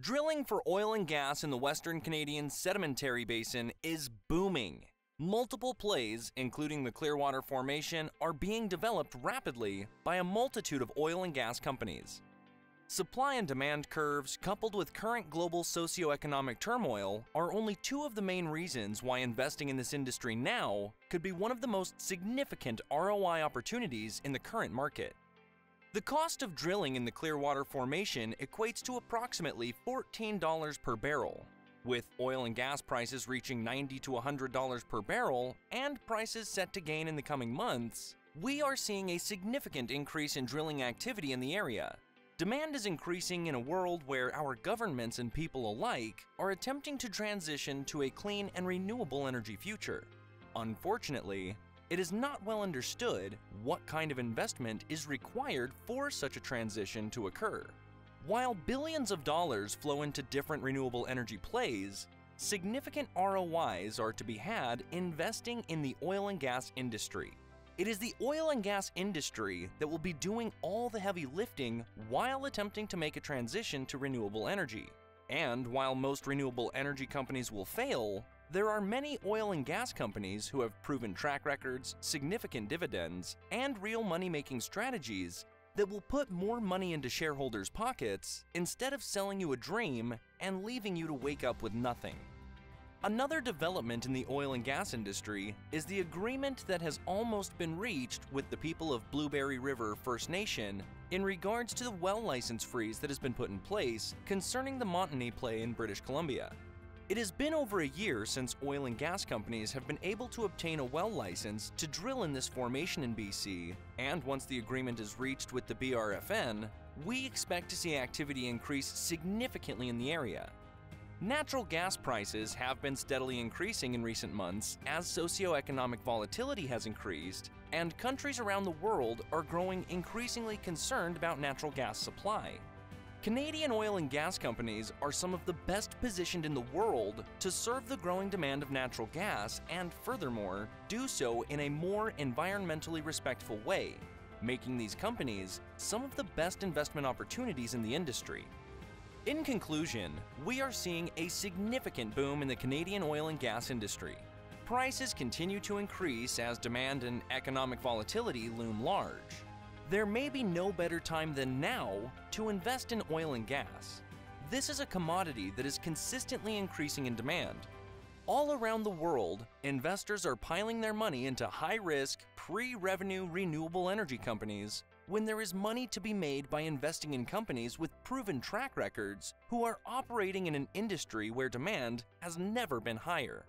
Drilling for oil and gas in the Western Canadian Sedimentary Basin is booming. Multiple plays, including the Clearwater Formation, are being developed rapidly by a multitude of oil and gas companies. Supply and demand curves, coupled with current global socioeconomic turmoil, are only two of the main reasons why investing in this industry now could be one of the most significant ROI opportunities in the current market. The cost of drilling in the Clearwater Formation equates to approximately $14 per barrel. With oil and gas prices reaching 90 to $100 per barrel and prices set to gain in the coming months, we are seeing a significant increase in drilling activity in the area. Demand is increasing in a world where our governments and people alike are attempting to transition to a clean and renewable energy future. Unfortunately, it is not well understood what kind of investment is required for such a transition to occur. While billions of dollars flow into different renewable energy plays, significant ROIs are to be had investing in the oil and gas industry. It is the oil and gas industry that will be doing all the heavy lifting while attempting to make a transition to renewable energy. And while most renewable energy companies will fail, there are many oil and gas companies who have proven track records, significant dividends, and real money making strategies that will put more money into shareholders' pockets instead of selling you a dream and leaving you to wake up with nothing. Another development in the oil and gas industry is the agreement that has almost been reached with the people of Blueberry River First Nation in regards to the well license freeze that has been put in place concerning the Montney play in British Columbia. It has been over a year since oil and gas companies have been able to obtain a well license to drill in this formation in BC, and once the agreement is reached with the BRFN, we expect to see activity increase significantly in the area. Natural gas prices have been steadily increasing in recent months as socioeconomic volatility has increased, and countries around the world are growing increasingly concerned about natural gas supply. Canadian oil and gas companies are some of the best positioned in the world to serve the growing demand of natural gas and, furthermore, do so in a more environmentally respectful way, making these companies some of the best investment opportunities in the industry. In conclusion, we are seeing a significant boom in the Canadian oil and gas industry. Prices continue to increase as demand and economic volatility loom large. There may be no better time than now to invest in oil and gas. This is a commodity that is consistently increasing in demand. All around the world, investors are piling their money into high-risk, pre-revenue renewable energy companies when there is money to be made by investing in companies with proven track records who are operating in an industry where demand has never been higher.